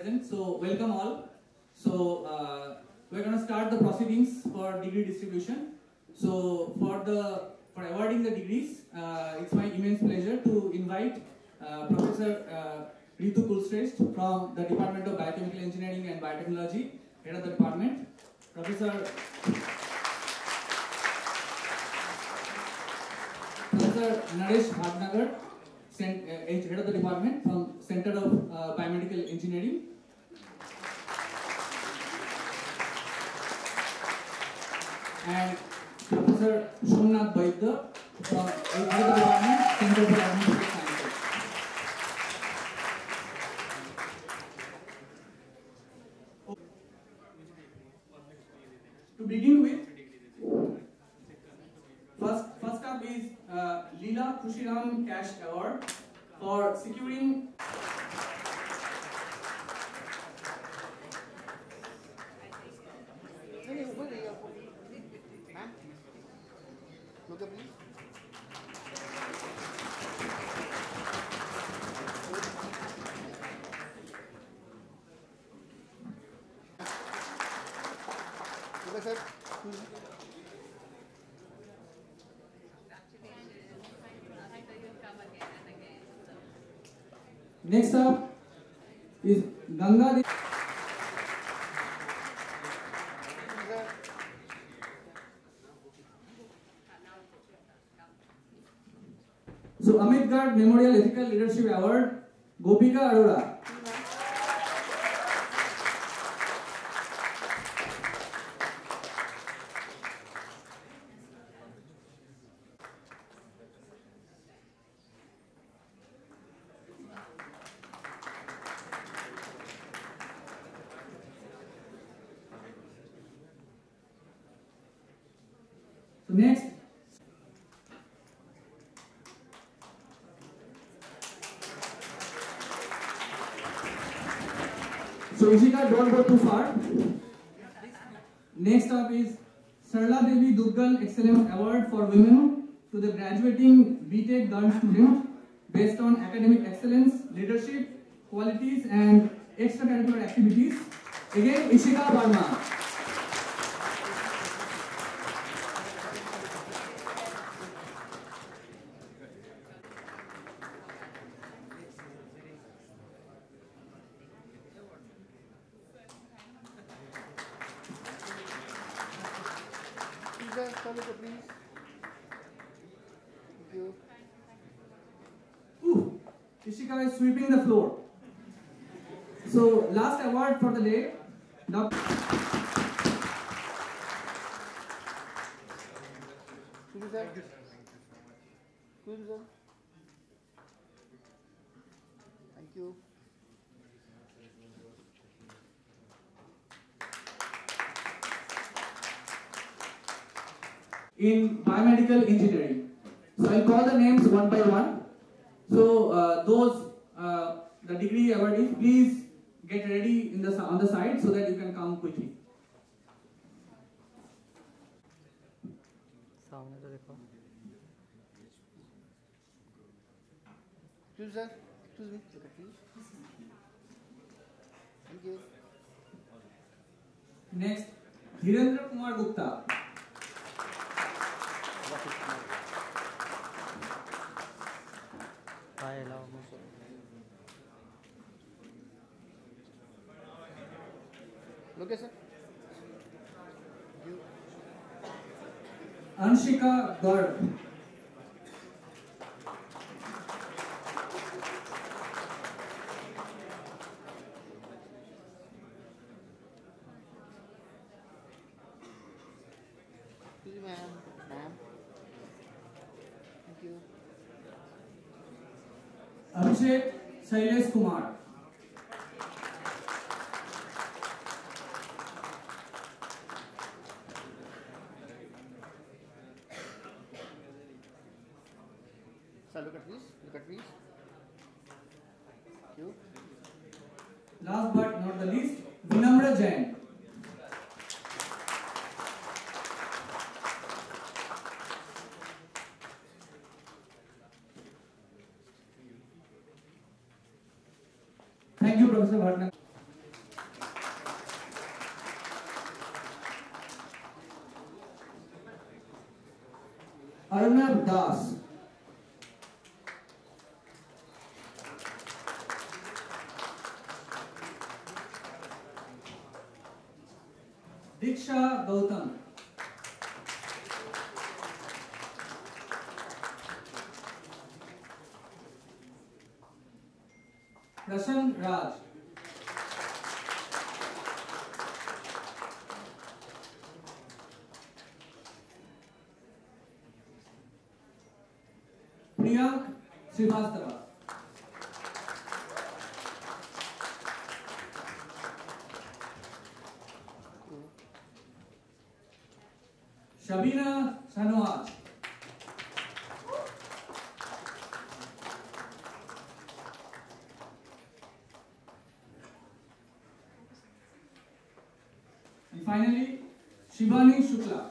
So welcome all. So uh, we're going to start the proceedings for degree distribution. So for the for awarding the degrees, uh, it's my immense pleasure to invite uh, Professor uh, Ritu Kulshrest from the Department of Biochemical Engineering and Biotechnology, head of the department. Professor Professor Naresh uh, head of the department from Center of uh, Biomedical Engineering. And Professor Somnath Vaidya from uh, head of the department, Center for Administrative है sir next आप इस Ganga so Amit Garg memorial ethical leadership award Gopika Arora So next So Ishika, don't go too far. Next up is Sarla Devi Duggal Excellence Award for Women to the graduating BTech girl student Is please. Thank you. Ooh, Ishika is sweeping the floor. So, last award for the day. Now. Thank you, sir. Thank you so much. Biomedical engineering. So I'll call the names one by one. So uh, those uh, the degree awardees, please get ready in the on the side so that you can come quickly. तो sir excuse me look at please thank you Next, Dhirendra Kumar Gupta. Okay sir. Anshika Garg Abhishek Shailesh Kumar. Arnab Das. Diksha Gautam. And finally, Shivani Shukla.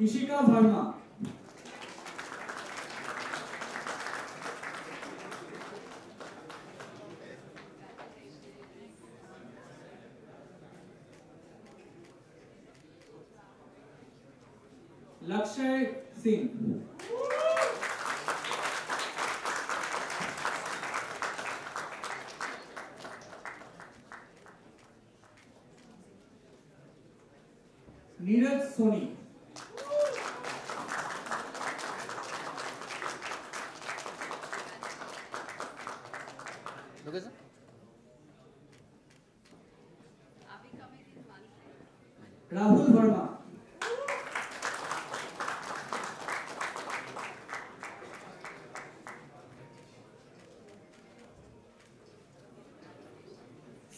Ishika Verma.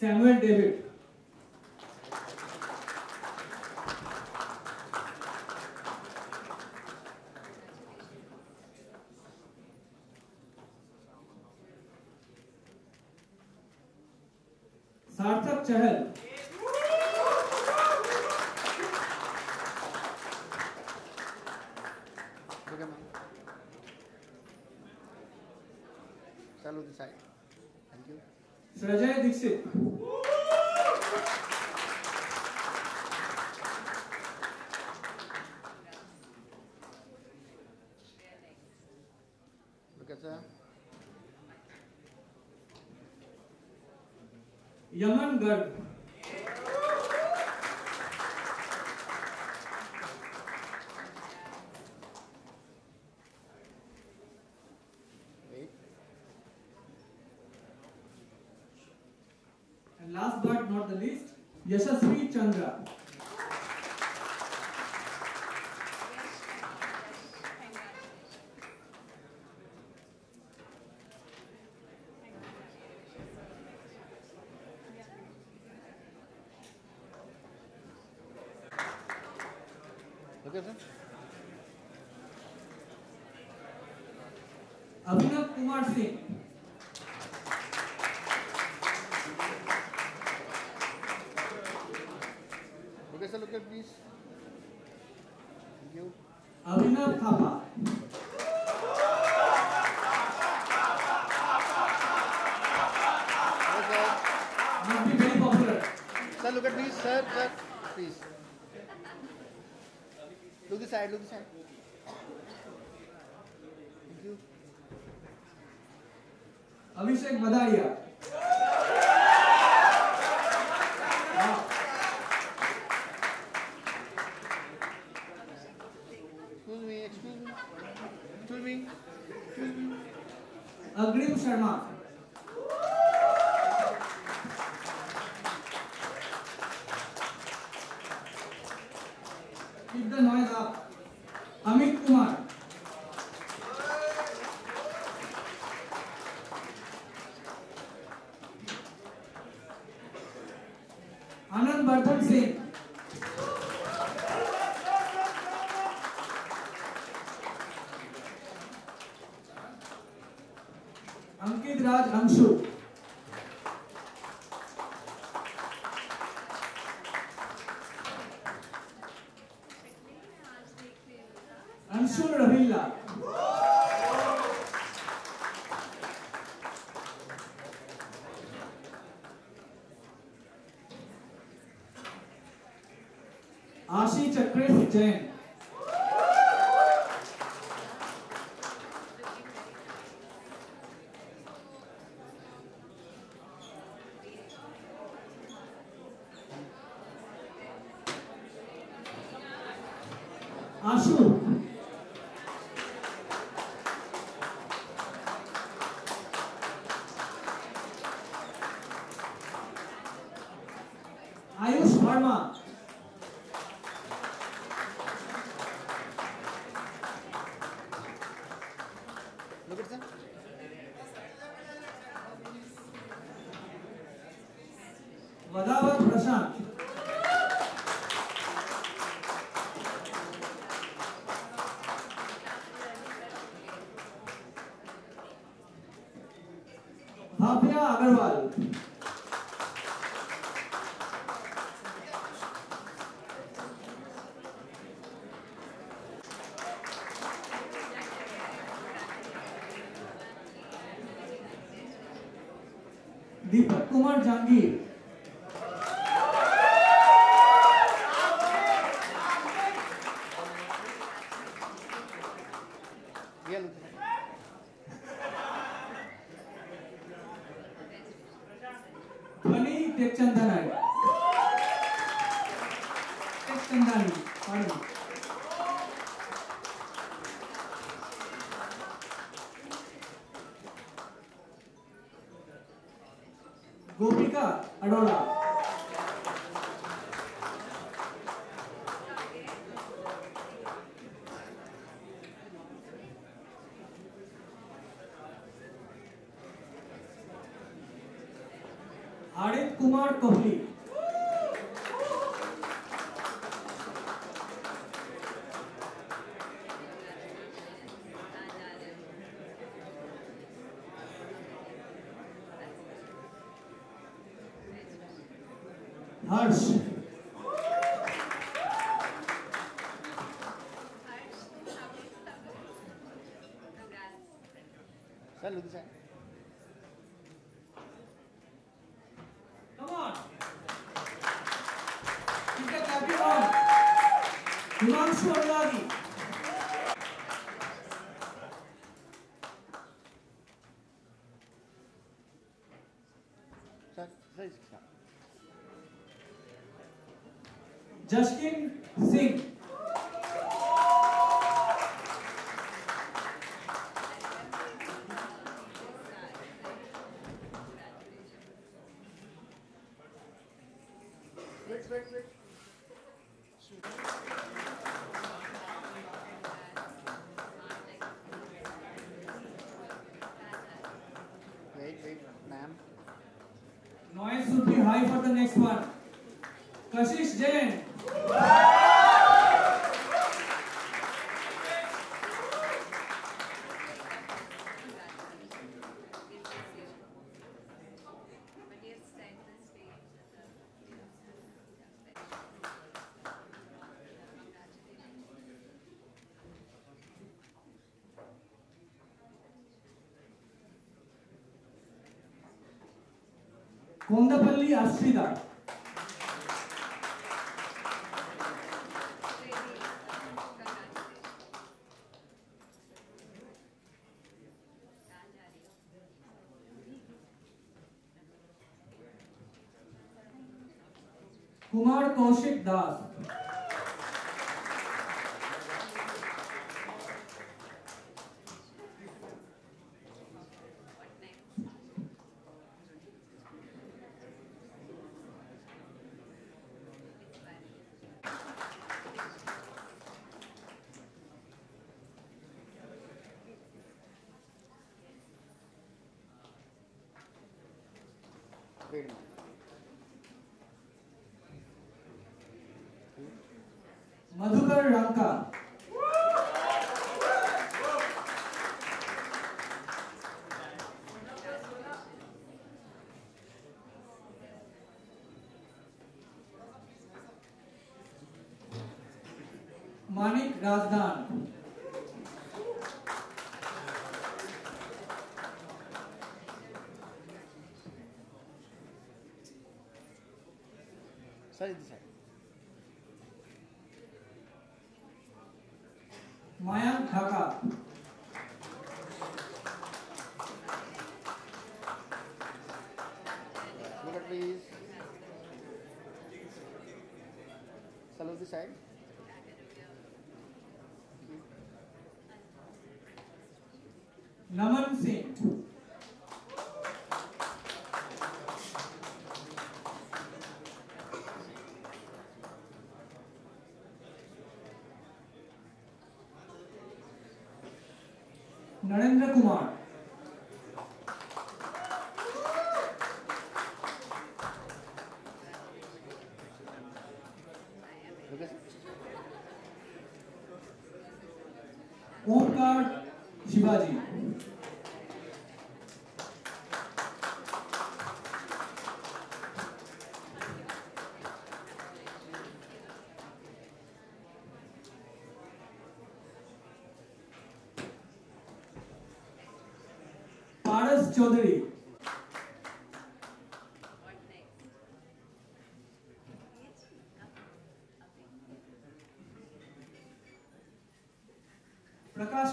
Samuel David. Sarthak Chahal Okay, ma'am. Salute the side. Thank you. Srijay Dixit Look at the Yaman Garg wait. and last but not the least Yashasvi Chandra Look at the Abhinav Kumar Singh Look at please. Thank you. Yes, sir. must be very popular Sir, look at please, sir, sir, please. Look the side, look the side. Thank you. Abhishek Madaria Keep the noise up. Amit Kumar. Ashi Chakresh Jain Ashu Ayush Verma Look at sir. वदावत Prashant Bhavya Agarwal. Gopika Arora. Sir, look this side. Come on. Keep the clapping on. Himanshu Anuragi. Sir, Noise should be high for the next one. Kashish Jain. Kumar Kaushik दास मानिक राजदान નરેન્દ્ર કુમાર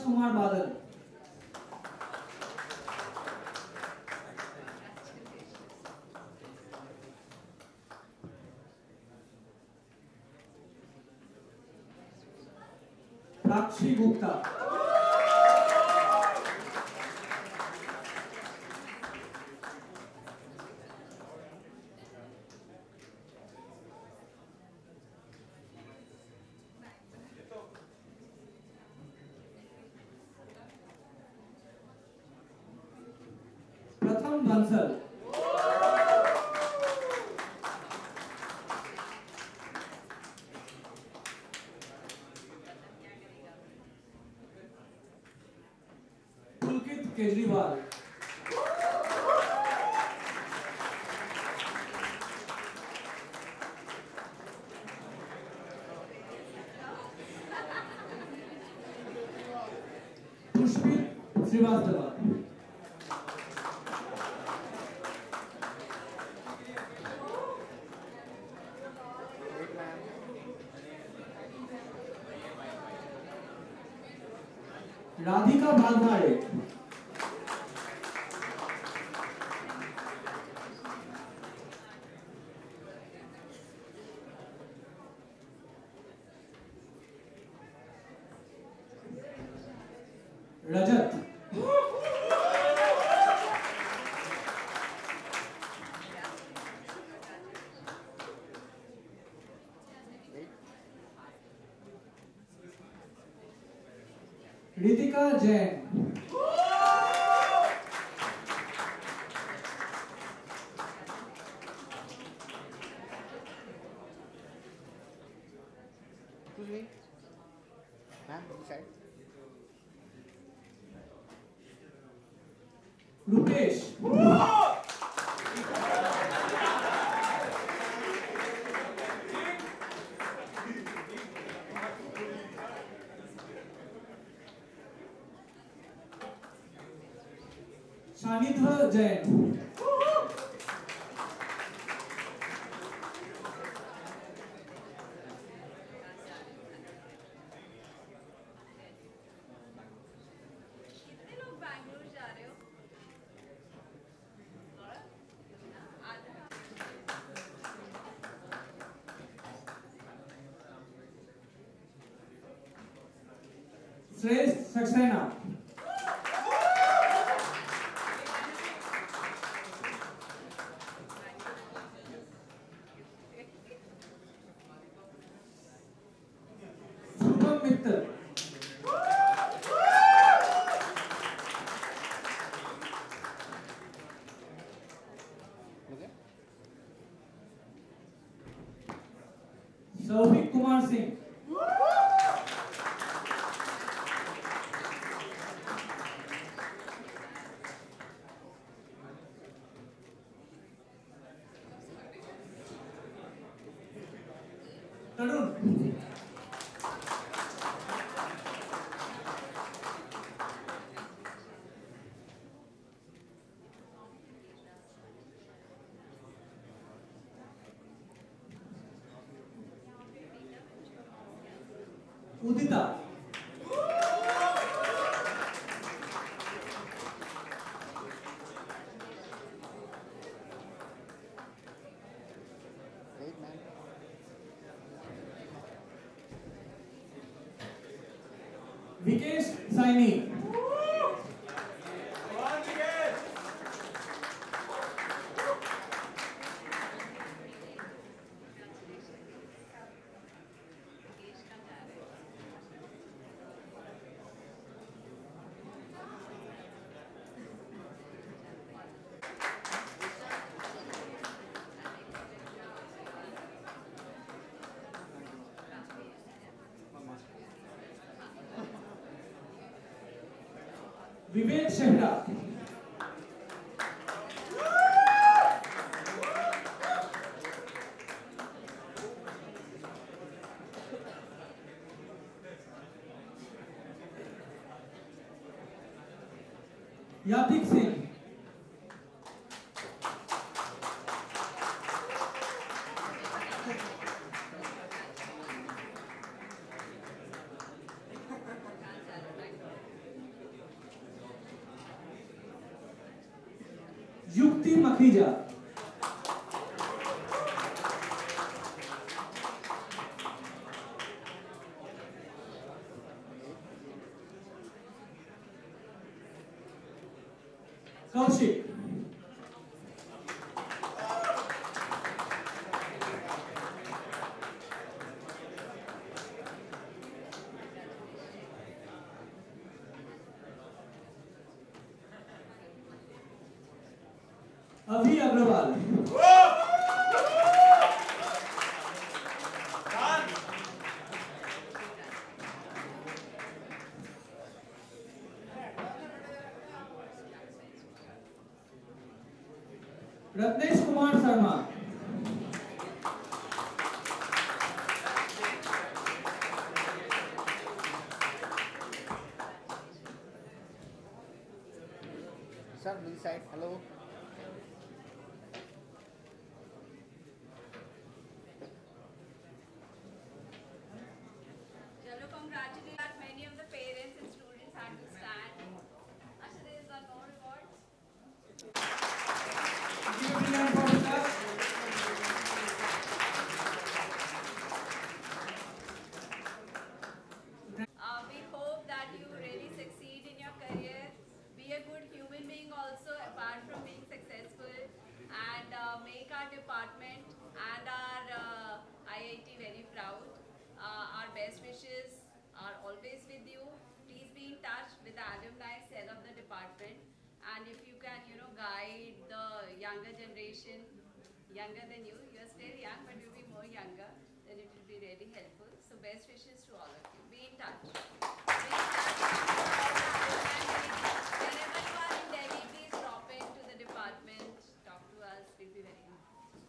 কুমার বাদল। সাক্ষী Gupta. Kejriwal Ritika Jain Shreshtha Saxena Saubhik Kumar Singh Vikesh Saini. Yatik Singh. युक्ति अभी अग्रवाल